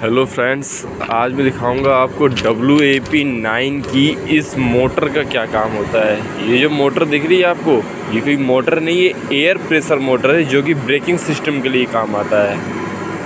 Hello friends आज मैं दिखाऊँगा आपको डब्ल्यू ए पी नाइन की इस मोटर का क्या काम होता है। ये जो मोटर दिख रही है आपको, ये कोई मोटर नहीं है एयर प्रेशर मोटर है जो कि ब्रेकिंग सिस्टम के लिए काम आता है।